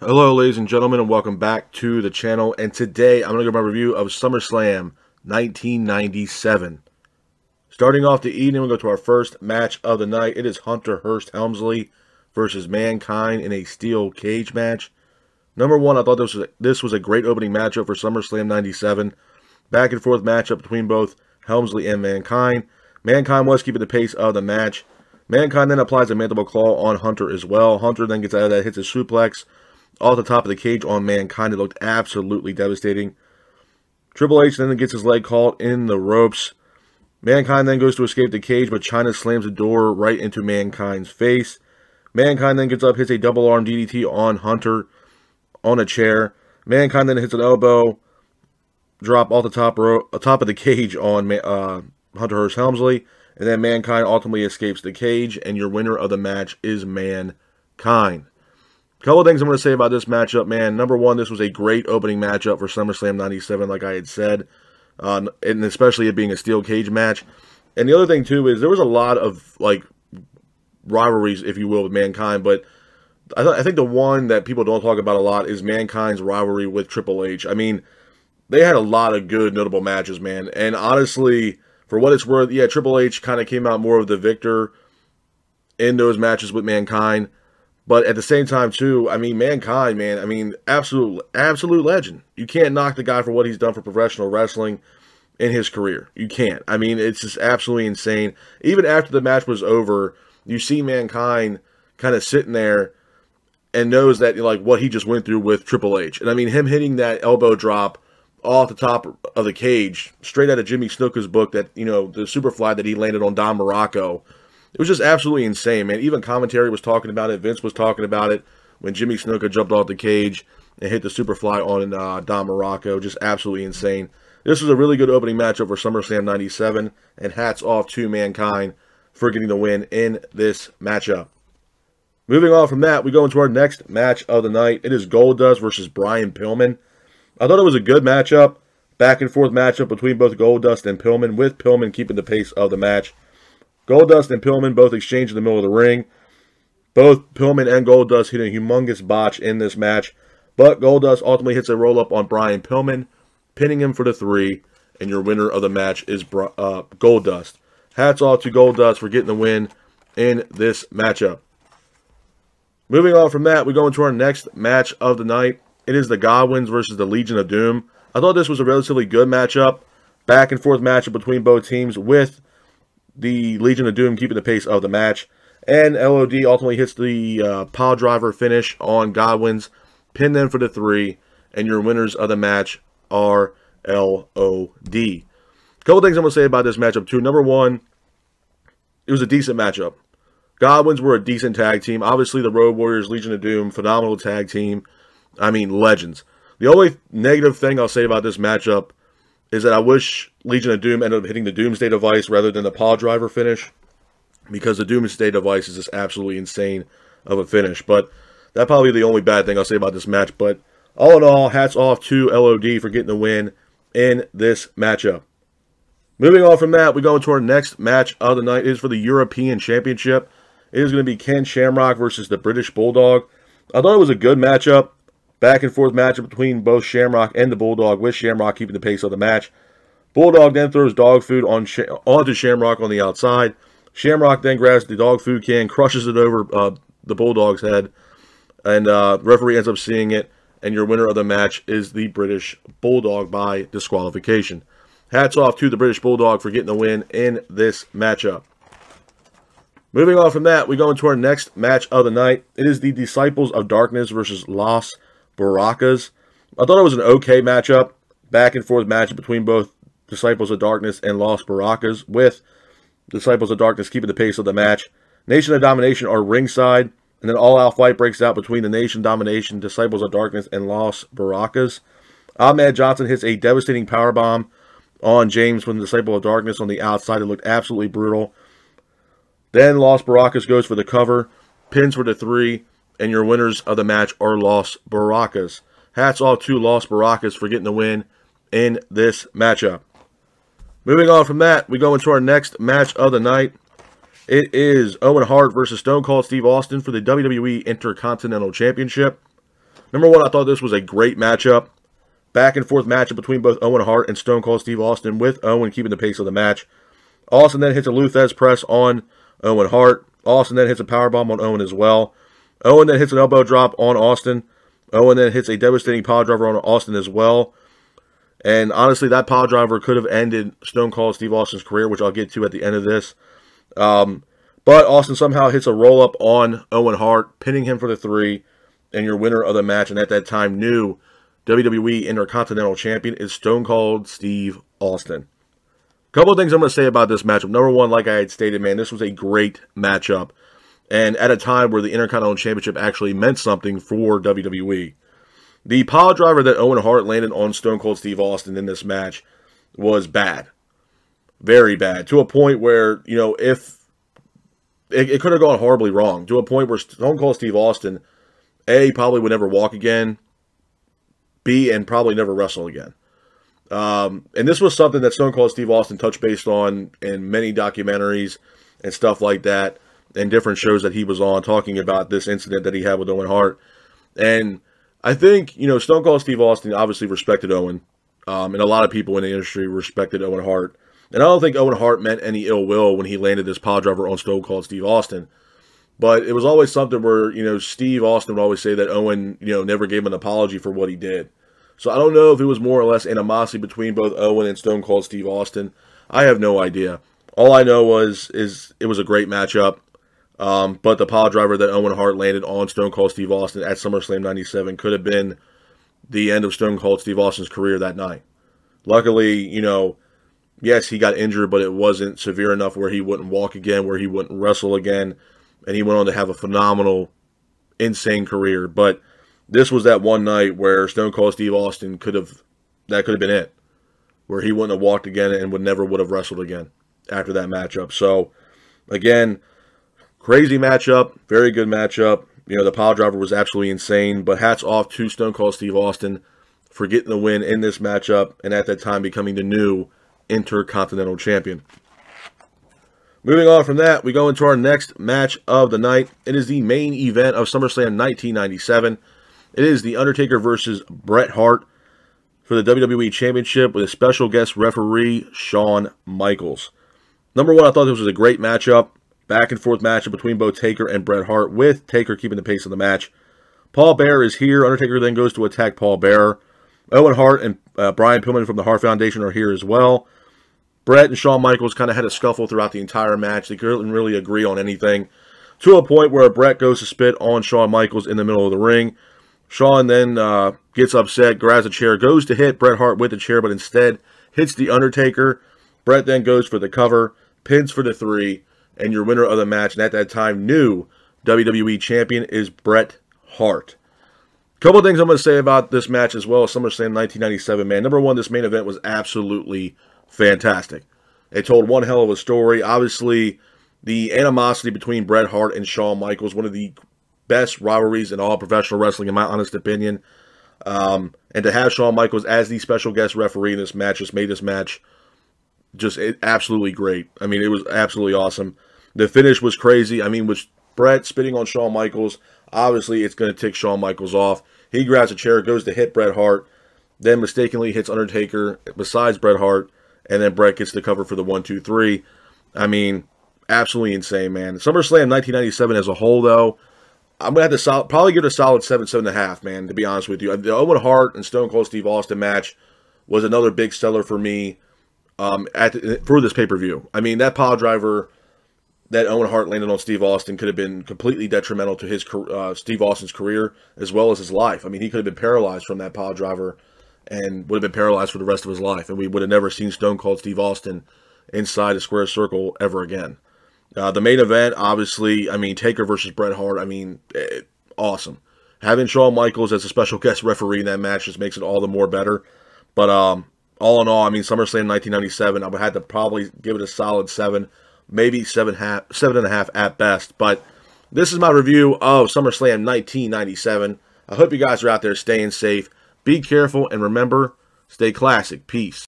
Hello, ladies and gentlemen, and welcome back to the channel. And today I'm going to give my review of SummerSlam 1997. Starting off the evening, we'll go to our first match of the night. It is Hunter Hearst Helmsley versus Mankind in a steel cage match. Number one, I thought this was a, this was a great opening matchup for SummerSlam 97. Back and forth matchup between both Helmsley and Mankind. Mankind was keeping the pace of the match. Mankind then applies a mandible claw on Hunter as well. Hunter then gets out of that, hits a suplex off the top of the cage on Mankind. It looked absolutely devastating. Triple H then gets his leg caught in the ropes. Mankind then goes to escape the cage, but Chyna slams the door right into Mankind's face. Mankind then gets up, hits a double arm DDT on Hunter on a chair. Mankind then hits an elbow drop off the top row, uh, top of the cage on uh, Hunter Hearst Helmsley, and then Mankind ultimately escapes the cage, and your winner of the match is Mankind. Couple things I'm going to say about this matchup, man. Number one, this was a great opening matchup for SummerSlam 97, like I had said, uh, and especially it being a steel cage match. And the other thing, too, is there was a lot of, like, rivalries, if you will, with Mankind, but I, th- I think the one that people don't talk about a lot is Mankind's rivalry with Triple H. I mean, they had a lot of good, notable matches, man. And honestly, for what it's worth, yeah, Triple H kind of came out more of the victor in those matches with Mankind. But at the same time, too, I mean, Mankind, man, I mean, absolute, absolute legend. You can't knock the guy for what he's done for professional wrestling in his career. You can't. I mean, it's just absolutely insane. Even after the match was over, you see Mankind kind of sitting there and knows that, like, what he just went through with Triple H. And I mean, him hitting that elbow drop off the top of the cage, straight out of Jimmy Snuka's book, that, you know, the Superfly that he landed on Don Muraco it was just absolutely insane, man. Even commentary was talking about it. Vince was talking about it when Jimmy Snuka jumped off the cage and hit the Superfly on uh, Don Muraco. Just absolutely insane. This was a really good opening matchup for SummerSlam 97, and hats off to Mankind for getting the win in this matchup. Moving on from that, we go into our next match of the night. It is Goldust versus Brian Pillman. I thought it was a good matchup, back and forth matchup between both Goldust and Pillman, with Pillman keeping the pace of the match. Goldust and Pillman both exchange in the middle of the ring. Both Pillman and Goldust hit a humongous botch in this match, but Goldust ultimately hits a roll up on Brian Pillman, pinning him for the three, and your winner of the match is uh, Goldust. Hats off to Goldust for getting the win in this matchup. Moving on from that, we go into our next match of the night. It is the Godwins versus the Legion of Doom. I thought this was a relatively good matchup, back and forth matchup between both teams with the Legion of Doom keeping the pace of the match. And LOD ultimately hits the uh, pile driver finish on Godwins, pin them for the three, and your winners of the match are LOD. A couple things I'm going to say about this matchup, too. Number one, it was a decent matchup. Godwins were a decent tag team. Obviously, the Road Warriors, Legion of Doom, phenomenal tag team. I mean, legends. The only negative thing I'll say about this matchup is that I wish Legion of Doom ended up hitting the Doomsday device rather than the pile driver finish because the Doomsday device is just absolutely insane of a finish. But that's probably the only bad thing I'll say about this match. But all in all, hats off to LOD for getting the win in this matchup. Moving on from that, we go into our next match of the night. It is for the European Championship. It is going to be Ken Shamrock versus the British Bulldog. I thought it was a good matchup back and forth matchup between both Shamrock and the Bulldog, with Shamrock keeping the pace of the match. Bulldog then throws dog food on onto Shamrock on the outside. Shamrock then grabs the dog food can, crushes it over uh, the Bulldog's head, and uh, referee ends up seeing it. And your winner of the match is the British Bulldog by disqualification. Hats off to the British Bulldog for getting the win in this matchup. Moving on from that, we go into our next match of the night. It is the Disciples of Darkness versus Los Boricuas. I thought it was an okay matchup, back and forth matchup between both Disciples of Darkness and Los Boricuas, with Disciples of Darkness keeping the pace of the match. Nation of Domination are ringside, and then all-out fight breaks out between the Nation Domination, Disciples of Darkness, and Los Boricuas. Ahmed Johnson hits a devastating power bomb on James from the Disciple of Darkness on the outside. It looked absolutely brutal. Then Los Boricuas goes for the cover, pins for the three, and your winners of the match are Los Boricuas. Hats off to Los Boricuas for getting the win in this matchup. Moving on from that, we go into our next match of the night. It is Owen Hart versus Stone Cold Steve Austin for the WWE Intercontinental Championship. Number one, I thought this was a great matchup. Back and forth matchup between both Owen Hart and Stone Cold Steve Austin, with Owen keeping the pace of the match. Austin then hits a Lou Thesz press on Owen Hart. Austin then hits a powerbomb on Owen as well. Owen then hits an elbow drop on Austin. Owen then hits a devastating power driver on Austin as well. And honestly, that power driver could have ended Stone Cold Steve Austin's career, which I'll get to at the end of this. Um, but Austin somehow hits a roll up on Owen Hart, pinning him for the three, and your winner of the match, and at that time new WWE Intercontinental Champion is Stone Cold Steve Austin. A couple of things I'm going to say about this matchup. Number one, like I had stated, man, this was a great matchup. And at a time where the Intercontinental Championship actually meant something for WWE. The power driver that Owen Hart landed on Stone Cold Steve Austin in this match was bad. Very bad. To a point where, you know, if it, it could have gone horribly wrong. To a point where Stone Cold Steve Austin, A, probably would never walk again. B, and probably never wrestle again. Um, and this was something that Stone Cold Steve Austin touched based on in many documentaries and stuff like that, and different shows that he was on, talking about this incident that he had with Owen Hart. And I think, you know, Stone Cold Steve Austin obviously respected Owen, um, and a lot of people in the industry respected Owen Hart. And I don't think Owen Hart meant any ill will when he landed this pile driver on Stone Cold Steve Austin. But it was always something where, you know, Steve Austin would always say that Owen, you know, never gave him an apology for what he did. So I don't know if it was more or less animosity between both Owen and Stone Cold Steve Austin. I have no idea. All I know was is it was a great matchup. Um, but the pile driver that Owen Hart landed on Stone Cold Steve Austin at SummerSlam 97 could have been the end of Stone Cold Steve Austin's career that night. Luckily, you know, yes, he got injured, but it wasn't severe enough where he wouldn't walk again, where he wouldn't wrestle again. And he went on to have a phenomenal, insane career. But this was that one night where Stone Cold Steve Austin could have, that could have been it. Where he wouldn't have walked again and would never would have wrestled again after that matchup. So, again, Crazy matchup, very good matchup. You know, the pile driver was absolutely insane, but hats off to Stone Cold Steve Austin for getting the win in this matchup and at that time becoming the new Intercontinental Champion. Moving on from that, we go into our next match of the night. It is the main event of SummerSlam 1997. It is The Undertaker versus Bret Hart for the WWE Championship with a special guest referee, Shawn Michaels. Number one, I thought this was a great matchup back and forth matchup between both Taker and Bret Hart, with Taker keeping the pace of the match. Paul Bearer is here. Undertaker then goes to attack Paul Bearer. Owen Hart and uh, Brian Pillman from the Hart Foundation are here as well. Bret and Shawn Michaels kind of had a scuffle throughout the entire match. They couldn't really agree on anything to a point where Bret goes to spit on Shawn Michaels in the middle of the ring. Shawn then uh, gets upset, grabs a chair, goes to hit Bret Hart with the chair, but instead hits The Undertaker. Bret then goes for the cover, pins for the three, and your winner of the match, and at that time, new WWE Champion is Bret Hart. A couple things I'm going to say about this match as well. SummerSlam 1997, man. Number one, this main event was absolutely fantastic. It told one hell of a story. Obviously, the animosity between Bret Hart and Shawn Michaels, one of the best rivalries in all professional wrestling, in my honest opinion. Um, and to have Shawn Michaels as the special guest referee in this match just made this match just absolutely great. I mean, it was absolutely awesome. The finish was crazy. I mean, with Bret spitting on Shawn Michaels, obviously it's going to tick Shawn Michaels off. He grabs a chair, goes to hit Bret Hart, then mistakenly hits Undertaker besides Bret Hart, and then Bret gets the cover for the one, two, three. I mean, absolutely insane, man. SummerSlam 1997 as a whole, though, I'm gonna have to sol- probably give it a solid seven, seven and a half, man. To be honest with you, the Owen Hart and Stone Cold Steve Austin match was another big seller for me um, at for this pay per view. I mean, that pile driver that Owen Hart landed on Steve Austin could have been completely detrimental to his uh, Steve Austin's career as well as his life. I mean, he could have been paralyzed from that pile driver and would have been paralyzed for the rest of his life, and we would have never seen Stone Cold Steve Austin inside a square circle ever again. Uh, the main event, obviously, I mean, Taker versus Bret Hart. I mean, it, eh, awesome. Having Shawn Michaels as a special guest referee in that match just makes it all the more better. But um, all in all, I mean, SummerSlam 1997, I would have to probably give it a solid seven maybe seven half, seven and a half at best. But this is my review of SummerSlam 1997. I hope you guys are out there staying safe. Be careful and remember, stay classic. Peace.